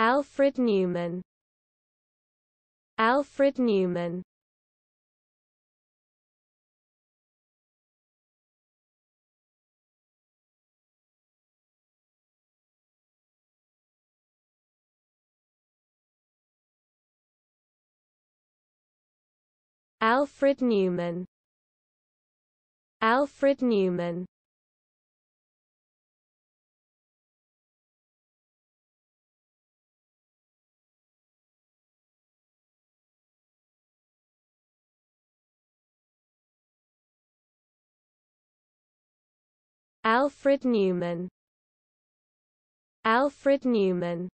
Alfred Newman. Alfred Newman. Alfred Newman. Alfred Newman Alfred Newman. Alfred Newman